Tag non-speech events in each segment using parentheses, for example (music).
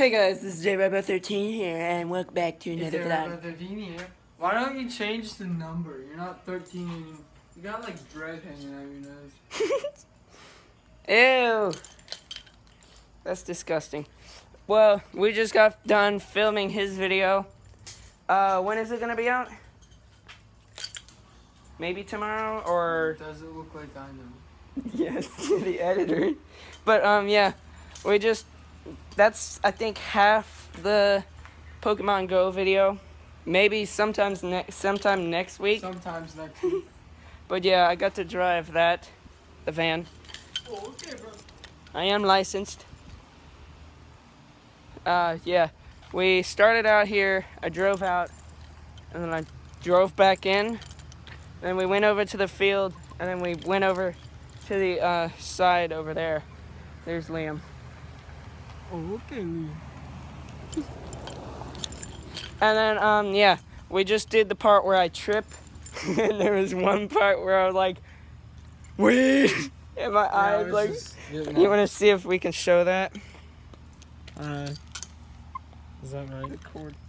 Hey guys, this is JaRyBo13 here, and welcome back to another vlog. about 13 here? Why don't you change the number? You're not 13 anymore. You got like dread hanging out of your nose. (laughs) Ew. That's disgusting. Well, we just got done filming his video. Uh, when is it gonna be out? Maybe tomorrow or Does it look like I know? (laughs) yes, (laughs) the editor. But um, yeah, we just that's I think half the Pokemon Go video. Maybe sometimes next sometime next week. Sometimes next (laughs) week. But yeah, I got to drive that, the van. oh, okay, bro. I am licensed. Uh, yeah, we started out here. I drove out, and then I drove back in. Then we went over to the field, and then we went over to the uh, side over there. There's Liam. Oh, okay, And then, um, yeah, we just did the part where I trip, (laughs) and there was one part where I was like, weed, (laughs) and my eyes like. You want to see if we can show that? Uh, is that right? Record. (laughs)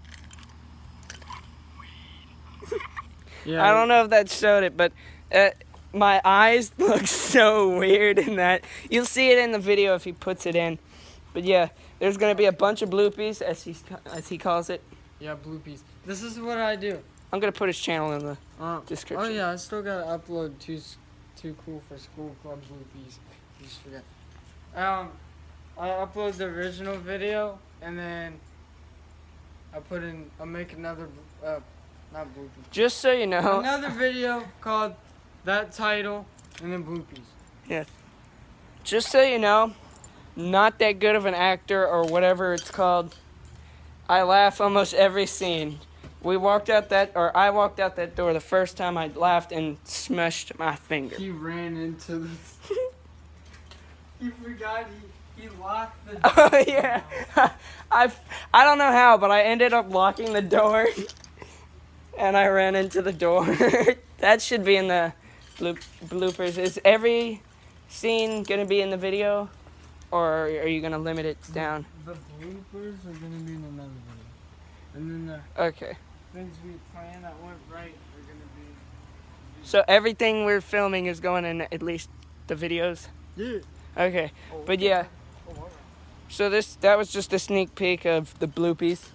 Yeah. I don't know if that showed it, but uh, my eyes look so weird in that. You'll see it in the video if he puts it in. But yeah, there's gonna be a bunch of bloopies, as he as he calls it. Yeah, bloopies. This is what I do. I'm gonna put his channel in the Uh, description. Oh yeah, I still gotta upload two too cool for school club bloopies. Just forget. Um, I upload the original video and then I put in. I'll make another. Uh, not bloopies. Just so you know, Another video called that title and then bloopies. Yeah. Just so you know, not that good of an actor or whatever it's called. I laugh almost every scene. We walked out that, or I walked out that door the first time I laughed and smashed my finger. He ran into the. (laughs) he forgot he he locked the. door. (laughs) Oh yeah, (laughs) I I don't know how, but I ended up locking the door, and I ran into the door. that should be in the bloop, bloopers. Is every scene gonna be in the video, or are you gonna limit it down? The bloopers are gonna be in another video, and then the Okay. things we planned that went right are gonna be. So everything we're filming is going in at least the videos. Yeah. Okay. Oh, but yeah, oh, so this that was just a sneak peek of the bloopies.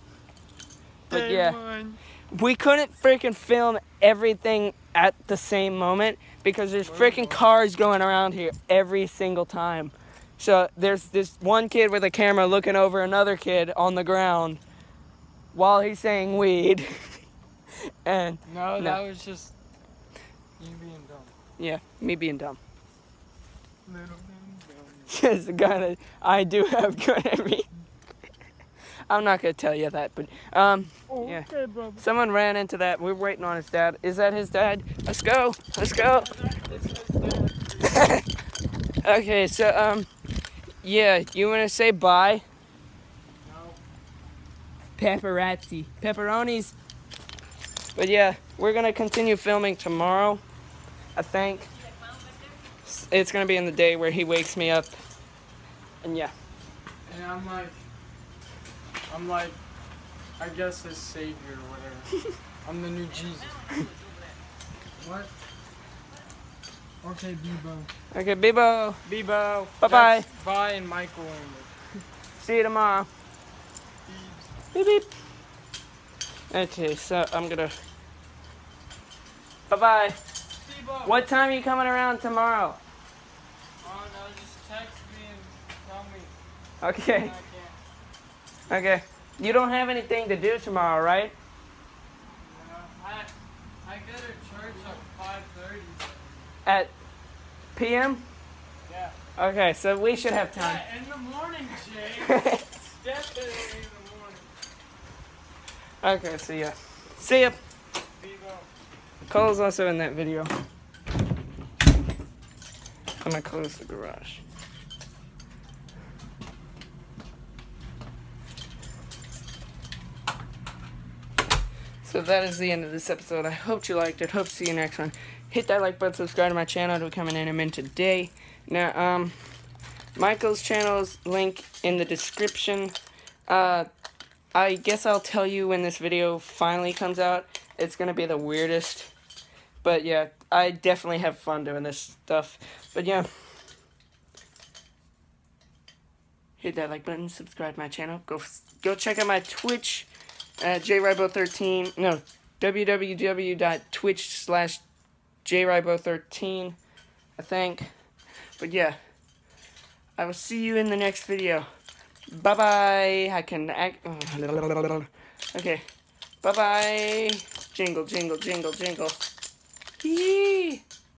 But yeah. we couldn't freaking film everything at the same moment because there's freaking cars going around here every single time. So there's this one kid with a camera looking over another kid on the ground while he's saying weed. (laughs) and No, No. that was just you being dumb. yeah, me being dumb. Little dumb, dumb. Says the guy that I do have good at me. (laughs) I'm not gonna tell you that, but um Oh, Yeah. okay, someone ran into that. We're waiting on his dad. Is that his dad? Let's go. Let's go. (laughs) okay, so um, yeah, you want to say bye? No. Paparazzi, pepperonis. But yeah, we're gonna continue filming tomorrow. I think it's gonna be in the day where he wakes me up. And yeah, And I'm like, I'm like, I guess his savior or whatever. (laughs) I'm the new Jesus. (laughs) what? Okay, Bebo. okay, Bibo. Bebo. Bye-bye. Bye and Michael. See you tomorrow. Beep beep. Okay, so I'm gonna. Bye bye. Bebo. What time are you coming around tomorrow? Oh no, just text me and tell me. Okay. Okay. You don't have anything to do tomorrow, right? No, I, I go to church at 5.30. At PM? Yeah. Okay, so we should have time. Yeah, in the morning, Jay. Definitely (laughs) in the morning. okay, see ya. See ya. Cole's also in that video. I'm gonna close the garage. So that is the end of this episode. I hope you liked it. Hope to see you next one. Hit that like button, subscribe to my channel to become an Animin today. Now, um, Michael's channel's link in the description. Uh, I guess I'll tell you when this video finally comes out. It's gonna be the weirdest. But yeah, I definitely have fun doing this stuff. But yeah. Hit that like button, subscribe to my channel. Go go check out my Twitch at jarybo13. No, www.twitch slash jarybo13, I think. But yeah, I will see you in the next video. Bye bye. I can act. (sighs) Okay. Bye bye. Jingle, jingle, jingle, jingle. Yee.